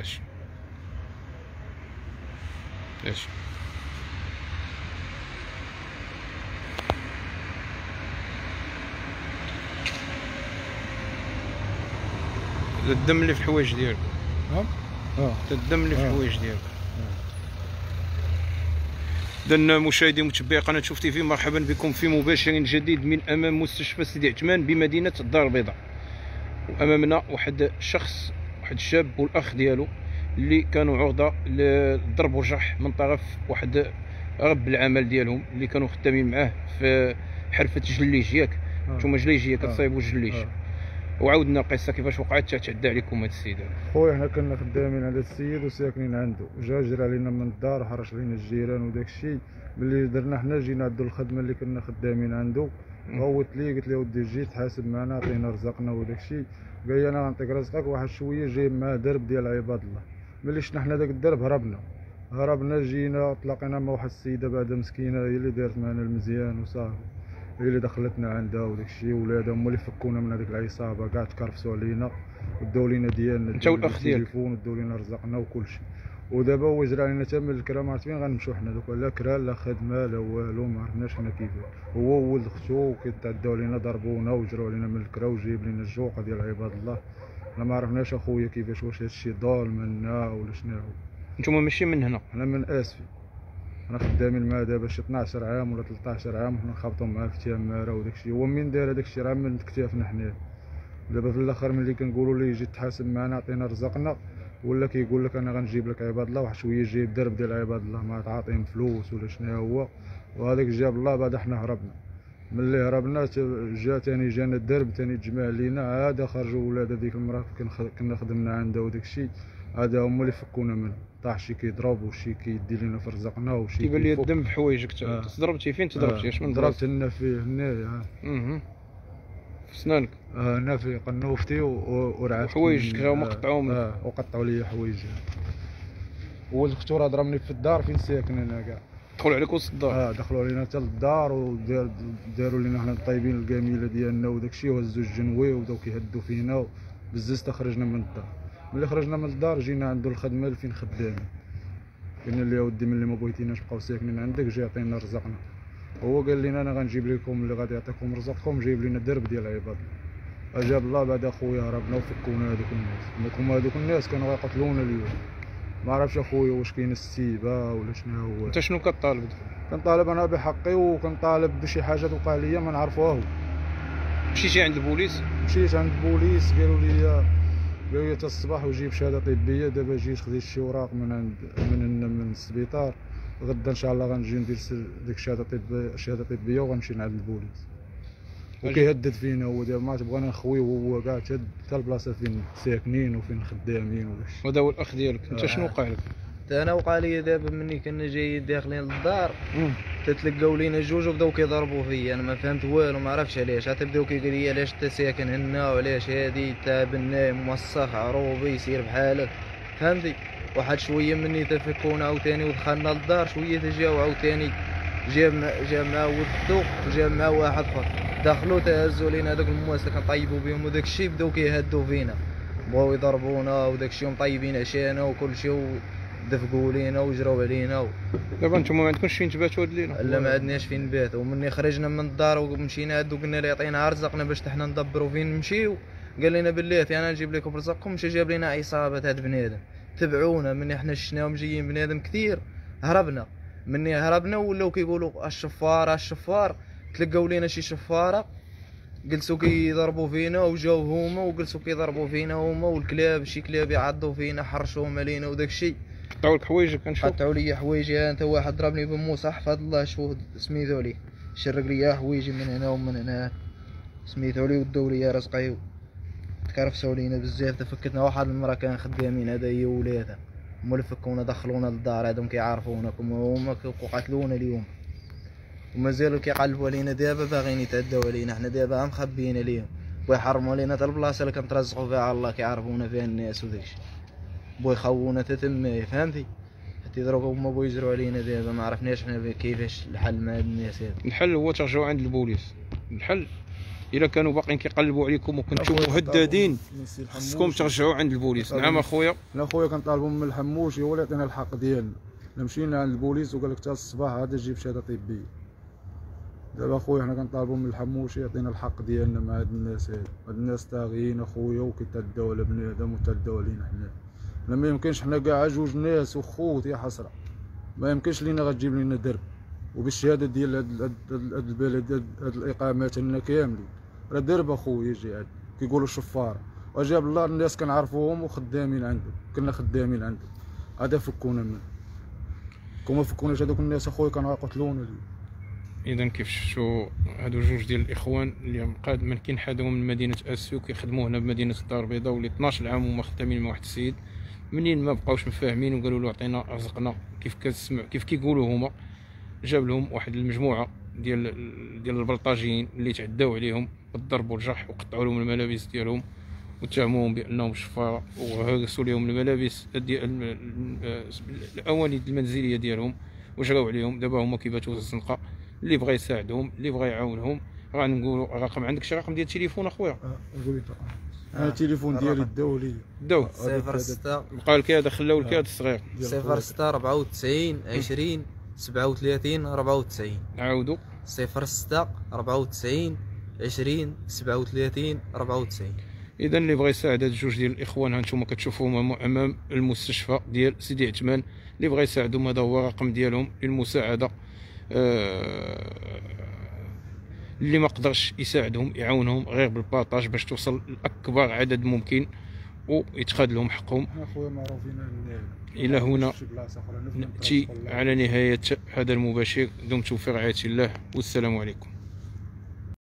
اش اش الدم اللي في الحوايج ديالك. نعم آه. الدم اللي في آه. الحوايج ديالك. إذن مشاهدي ومتبعي قناة شوف تيفي مرحبا بكم في مباشر جديد من أمام مستشفى سيدي عثمان بمدينة الدار البيضاء. وأمامنا واحد الشخص واحد الشاب والأخ ديالو اللي كانوا عرضة للضرب والجرح من طرف واحد رب العمل ديالهم اللي كانوا خدامين معاه في حرفة جليج ياك آه. نتوما جليجية آه. كتصايبوا جليج آه. وعاودنا القصة كيفاش وقعت تعدى عليكم هذا السيد. خويا حنا كنا خدامين عند السيد وساكنين عنده. جا جرى علينا من الدار حرش علينا الجيران وداك الشيء. ملي درنا حنا جينا عندو الخدمة اللي كنا خدامين عنده. غوت لي قلت له ودي جي تحاسب معنا عطينا رزقنا وداك الشيء. قال لي أنا غنعطيك رزقك واحد شوية جايب معاه درب ديال عباد الله. ملي شفنا حنا داك الدرب هربنا. هربنا جينا تلاقينا مع واحد السيدة بعد مسكينة هي اللي دارت معنا المزيان وصافي. هي اللي دخلتنا عندها وداك الشيء ولادها هما اللي فكونا من هذيك العصابة كاع تكرفسوا علينا وداو لينا ديالنا انت والأخ ديالك. التليفون وداو لينا رزقنا وكل شيء ودابا هو جرى علينا تم الكرا ما عرفت فين؟ غنمشيو حنا دوكا لا كرا لا خدمة لا والو ما عرفناش حنا كيفاش هو ولد اختو كيتعداو علينا ضربونا وجراو علينا من الكرا وجايب لينا الجوقه ديال عباد الله. أنا ما عرفناش أخويا كيفاش واش هادشي ضال منا ولا شنو هو نتوما ماشي من هنا. أنا من آسفي. أنا خدامين معاه دابا شي 12 عام ولا 13 عام وحنا نخابطوا معاه في تيماره وداك الشيء. هو منين داير هذاك الشيء راه من كتافنا حنا دابا في الآخر ملي كنقولوا ليه يجي تحاسب معنا عطينا رزقنا ولا كيقول لك أنا غنجيب لك عباد الله واحد شوية جايب درب ديال عباد الله ما تعاطيهم فلوس ولا شنو هو. وهذاك جاب الله بعد حنا هربنا. ملي هربنا جا تاني جانا الدرب تاني تجمع لينا عاد خرجوا ولاد هذيك المرأة كنا خدمنا عندها وداك الشيء. هذا هما اللي فكونا منه. طاح شي كيضرب وشي كيدي لنا في رزقنا وشي كيبان لي. الدم في حوايجك تا- آه. تضربتي فين؟ تضربتي اش من ضربت هنا في هنايا أها في سنانك. آه، هنا في قنوفتي ورعت وحوايجك من- هما آه، قطعوا من- آه وقطعوا لي حوايجي هو الدكتور راه ضربني في الدار فين ساكن أنا كاع. دخلوا عليك وسط الدار. آه دخلوا علينا حتى للدار وداروا لنا حنا الطيبين الجميله ديالنا وداك الشيء وهزوا الجنوي وبداو كيهدوا فينا بزز تا خرجنا من الدار. ملي خرجنا من الدار جينا عنده الخدمة اللي فين خدامين قلنا له يا ودي ملي ما بغيتيناش بقاو ساكنين عندك جي عطينا رزقنا. هو قال لنا أنا غنجيب لكم اللي غادي يعطيكم رزقكم جايب لنا درب ديال عباد الله أجاب الله بعد أخويا هربنا وفكونا هذوك الناس. هما هذوك الناس كانوا غيقتلونا اليوم. ما عرفش أخويا واش كاين السيبة ولا شنو هو. أنت شنو كطالب؟ كنطالب أنا بحقي وكنطالب بشي حاجة توقع ليا ما نعرفوها مشيتي عند البوليس؟ مشيت عند البوليس قالوا لي قالوا لي الصباح وجيب شهادة طبية دابا جيت خديت شي اوراق من عند من من السبيطار. غدا إن شاء الله غنجي ندير ديك الشهاده الطبيه الشهاده الطبيه وغنمشي لعند البوليس وكيهدد فينا هو دابا ما تبغانا نخويو هو كاع حتى البلاصة فين ساكنين وفين خدامين وداكشي وهذا هو الأخ ديالك أنت آه. شنو وقع لك؟ أنا وقع لي دابا مني كنا جايين داخلين للدار. تتلقاو لينا جوج وبداو كيضربوا فيا. أنا ما فهمت والو ما عرفتش علاش. عاد بداو كيقول لي علاش أنت ساكن هنا وعلاش هادي؟ تا بناي موسخ عروبي سير بحالك فهمتي؟ واحد شوية مني تفكونا عاوتاني ودخلنا للدار شوية تجاو عاوتاني جاب جاب معاه ولدو وجاب معاه واحد آخر. دخلوا تهزوا لينا هذوك المواس اللي كنطيبوا بهم وداك الشيء بداو كيهدوا فينا. بغاو يضربونا وداك الشيء مطيبين عشانا وكل شيء دفقوا لينا وجراو علينا و... دابا نتوما ما عندكمش فين تباتوا هاد الليلة. الا ما عندناش فين نبات. ومني خرجنا من الدار ومشينا عندو قلنا له يعطينا رزقنا باش حنا ندبروا فين نمشيو. قال لنا بلاتي أنا نجيب لكم رزقكم. مشى جاب لنا عصابة هاد بنادم. تبعونا مني حنا شفناهم جايين بنادم كثير. هربنا. مني هربنا ولاو كيقولوا الشفار الشفار. تلقاو لينا شي شفارة. جلسوا كيضربوا فينا وجاو هما وجلسوا كيضربوا فينا هما والكلاب شي كلاب يعضوا فينا حرشوهم علينا وداك الشيء. قطعوا لك حوايجك كنشوف قطعوا لي حوايجي انت واحد ضربني بموس احفظ الله شو سميتو لي. شرق لي حوايجي من هنا ومن هنا. سميتو لي وداو لي رزقي. تكرفسوا لينا بزاف تفكتنا واحد المرة كان خدامين هذا هي ولادها هما اللي فكونا دخلونا للدار هذوم كيعرفونا كما هما قتلونا اليوم. ومازالوا كيقلبوا علينا دابا باغيين يتعداو علينا. حنا دابا مخبيين عليهم ويحرموا علينا حتى البلاصة اللي كنترزقوا فيها على الله كيعرفونا فيها الناس وداكشي. بغاو يخوونا حتى تمايا فهمتي؟ حتى يضربوا هما بغاو يجروا علينا دابا ما عرفناش حنا كيفاش الحل مع هاد الناس هاد الحل هو ترجعوا عند البوليس. الحل إلا كانوا باقيين كيقلبوا عليكم وكنتم مهددين. خصكم ترجعوا عند البوليس. نعم أخويا. لا خويا كنطالبوا من الحموشي هو اللي يعطينا الحق ديالنا. مشينا عند البوليس وقال لك حتى الصباح هذا جيب شهادة طبية. دابا خويا حنا كنطالبوا من الحموشي يعطينا الحق ديالنا مع هاد الناس هاد هاد الناس طاغيين أخويا وكيتعداو على بنادم وتعداو علينا حنا. لا ما يمكنش حنا كاع جوج ناس وخوت يا حسرة. ما يمكنش لينا غتجيب لينا درب. وبالشهادة ديال هاد البلد هاد, الإقامات عندنا كاملين. راه درب أخويا يجي عاد كيقولوا الشفاره وجاب الله الناس كنعرفوهم وخدامين عنده كنا خدامين عنده هذا فكونا منه كون ما فكوناش هذوك الناس أخويا كانوا غيقتلونا اليوم. اذا كيف شفتوا هادو جوج ديال الإخوان اللي قاد من كينحدوا من مدينة أسيو كيخدموا هنا بمدينة الدار البيضاء واللي 12 عام هما خدامين مع واحد السيد. منين ما بقاوش مفاهمين وقالوا له عطينا رزقنا. كيف كتسمع كيف كيقولوا هما. جاب لهم واحد المجموعة ديال ديال البلطاجيين اللي تعداو عليهم بالضرب والجرح وقطعوا لهم الملابس ديالهم واتهموهم بأنهم شفارة وهرسوا لهم الملابس ديال الأواني المنزلية ديالهم وجراو عليهم. دابا هما كيباتوا الزنقة. اللي بغى يساعدهم اللي بغى يعاونهم. غنقولوا رقم عندك شي رقم ديال التليفون أخويا؟ آه، لي أنا التليفون ديالي الدولي داو صفر ستة. بقى لك هذا خلاو لك هذا الصغير ديال صفر خويا. ستة ربعة وتسعين عشرين سبعة وثلاثين ربعة وتسعين. نعاودوا صفر ستة ربعة وتسعين عشرين سبعة وثلاثين ربعة وتسعين. اذا اللي بغى يساعد هاد الجوج ديال الإخوان ها نتوما كتشوفوهم أمام المستشفى ديال سيدي عثمان اللي بغى يساعدهم هذا هو الرقم ديالهم للمساعدة. آه، اللي ما قدرش يساعدهم يعاونهم غير بالباطاج باش توصل لأكبر عدد ممكن ويتخذ لهم حقهم. إلى هنا نأتي على نهاية هذا المباشر. دمتم في رعاية الله والسلام عليكم.